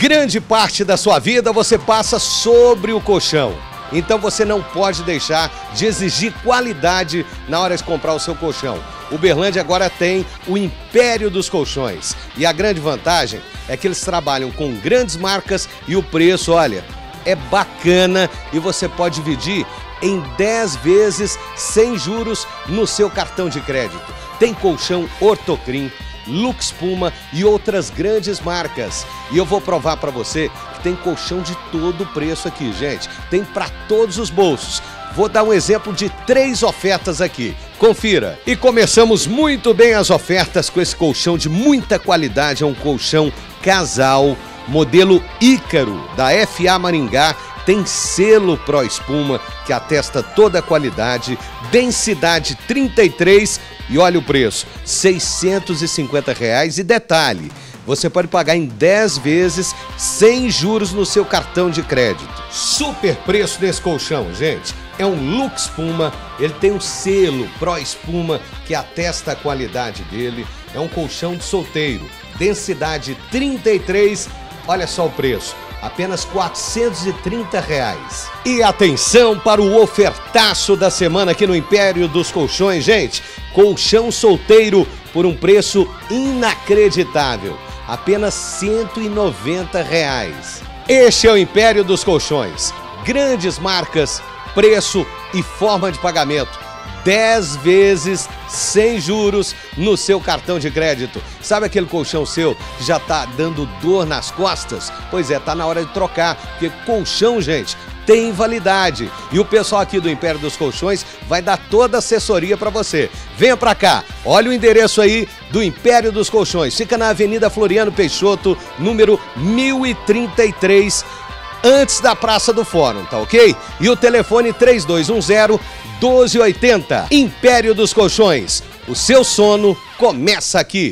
Grande parte da sua vida você passa sobre o colchão. Então você não pode deixar de exigir qualidade na hora de comprar o seu colchão. O Berlândia agora tem o Império dos Colchões. E a grande vantagem é que eles trabalham com grandes marcas e o preço, olha, é bacana e você pode dividir em 10 vezes sem juros no seu cartão de crédito. Tem colchão Ortocrim, Lux Puma e outras grandes marcas. E eu vou provar para você que tem colchão de todo preço aqui, gente. Tem para todos os bolsos. Vou dar um exemplo de três ofertas aqui. Confira. E começamos muito bem as ofertas com esse colchão de muita qualidade. É um colchão casal, modelo Ícaro, da FA Maringá tem selo Pro Espuma que atesta toda a qualidade, densidade 33 e olha o preço, 650 reais e detalhe, você pode pagar em 10 vezes sem juros no seu cartão de crédito. Super preço desse colchão, gente. É um Lux Espuma, ele tem um selo Pro Espuma que atesta a qualidade dele. É um colchão de solteiro, densidade 33. Olha só o preço, apenas 430 reais. E atenção para o ofertaço da semana aqui no Império dos Colchões, gente. Colchão solteiro por um preço inacreditável, apenas 190 reais. Este é o Império dos Colchões. Grandes marcas, preço e forma de pagamento 10 vezes sem juros no seu cartão de crédito. Sabe aquele colchão seu que já tá dando dor nas costas? Pois é, tá na hora de trocar, porque colchão, gente, tem validade. E o pessoal aqui do Império dos Colchões vai dar toda a assessoria para você. Venha para cá. Olha o endereço aí do Império dos Colchões. Fica na Avenida Floriano Peixoto, número 1033 antes da Praça do Fórum, tá ok? E o telefone 3210 1280. Império dos Colchões. O seu sono começa aqui.